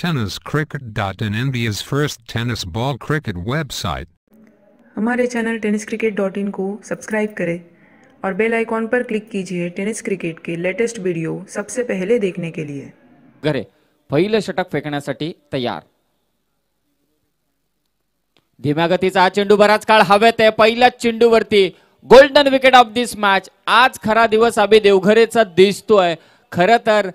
tenniscricket.in India's first tennis ball cricket website. हमारे channel tennis cricket dot in को subscribe करें और bell icon पर क्लिक कीजिए टेनिस क्रिकेट के लेटेस्ट वीडियो सबसे पहले देखने के लिए। घरे पहिलं षटक फेकण्यासाठी तयार। धीम्या गतीचा हा चेंडू बराच काळ हवेत आहे पहिल्याच चेंडूवरती golden wicket of this match आज खरा दिवस अभि देवघरेचा दिसतोय. खर तर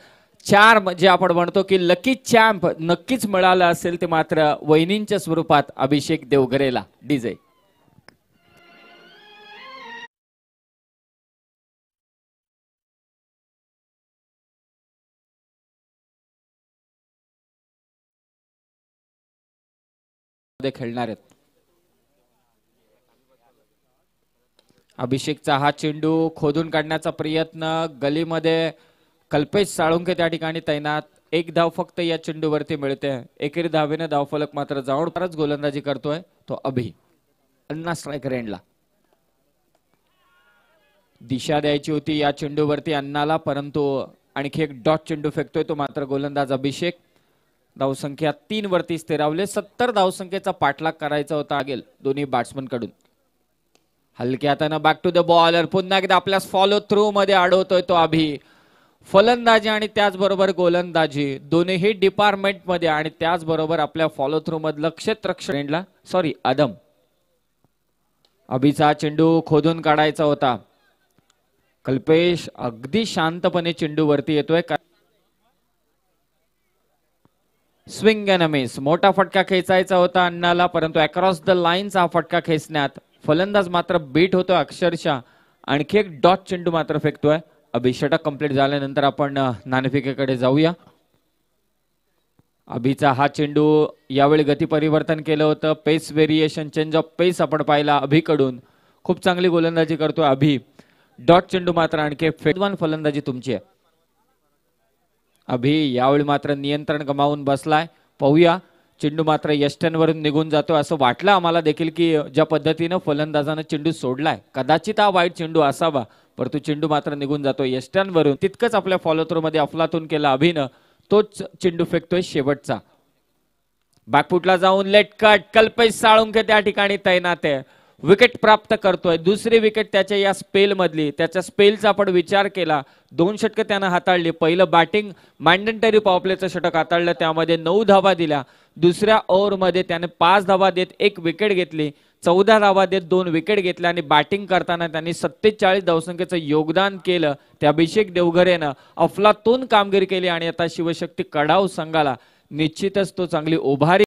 चार जे आपण म्हणतो की लकी चॅम्प नक्कीच मिळालं असेल ते मात्र वहिनींच्या स्वरूपात अभिषेक देवघरेला डीजे खेळणार आहेत. अभिषेकचा हा चेंडू खोदून काढण्याचा प्रयत्न गलीमध्ये कल्पेश साळुंके त्या ठिकाणी तैनात. एक धाव फक्त या चेंडूवरती मिळते. एकेरी धावेने धावफलक मात्र जाऊन परत गोलंदाजी करतोय तो अभि. अन्ना स्ट्रायकर एंडला दिशा द्यायची होती या चेंडूवरती अन्नाला परंतु आणखी एक डॉट चेंडू फेकतोय तो मात्र गोलंदाज अभिषेक. धावसंख्या तीन वरती स्थिरावले. सत्तर धावसंख्येचा पाठलाग करायचा होता लागेल दोन्ही बॅट्समनकडून. हलक्या हातानं बॅक टू द बॉलर पुन्हा एकदा आपल्या फॉलो थ्रू मध्ये अडवतोय तो अभि. फलंदाजी आणि त्याचबरोबर गोलंदाजी. दोन्ही डिपार्टमेंटमध्ये आणि त्याचबरोबर आपल्या फॉलो थ्रू मधलं क्षेत्रक्षणला सॉरी आदम. अभिचा चेंडू खोदून काढायचा होता. कल्पेश अगदी शांतपणे चेंडू वरती येतोय. स्विंग अँड मिस मोठा फटका खेचायचा होता अण्णाला परंतु अक्रॉस द लाईनचा फटका खेचण्यात फलंदाज मात्र बीट होतोय अक्षरशः. आणखी एक डॉट चेंडू मात्र फेकतोय. अभिषटक कंप्लीट झाल्यानंतर आपण नाणेफेकीकडे जाऊया. अभिचा हा चेंडू यावेळी गती परिवर्तन केलं होतं. Pace variation change of pace आपण पाहिला अभिकडून. खूप चांगली गोलंदाजी करतोय अभि. डॉट चेंडू मात्र आणखी फेडवान फलंदाजी तुमची आहे. अभि यावेळी मात्र नियंत्रण गमावून बसलाय. पाहूया. चेंडू मात्र यष्टनवरून निघून जातो. असं वाटलं आम्हाला देखील की ज्या पद्धतीनं फलंदाजानं चेंडू सोडलाय कदाचित हा वाईट चेंडू असावा परंतु चेंडू मात्र निघून जातो यष्टनवरून. तितकंच आपल्या फॉलो थ्रो मध्ये अफलातून केला अभिनं तोच चेंडू फेकतोय शेवटचा. बॅकफुटला जाऊन लेट कट कल्पेश साळुंके त्या ठिकाणी तैनात आहे. विकेट प्राप्त करतोय. दुसरी विकेट त्याच्या या स्पेल मधली. त्याच्या स्पेलचा आपण विचार केला. दोन षटकं त्यानं हाताळली. पहिलं बॅटिंग मॅन्डेटरी पॉपलेचं षटक हाताळलं. त्यामध्ये नऊ धावा दिल्या. दुसऱ्या ओव्हरमध्ये त्याने पाच धावा देत एक विकेट घेतली. चौदा धावा देत दोन विकेट घेतल्या आणि बॅटिंग करताना त्यांनी सत्तेचाळीस धावसंख्येचं योगदान केलं. त्या अभिषेक देवघरेनं अफलातून कामगिरी केली आणि आता शिवशक्ती कडाव संघाला निश्चितच तो चांगली उभारी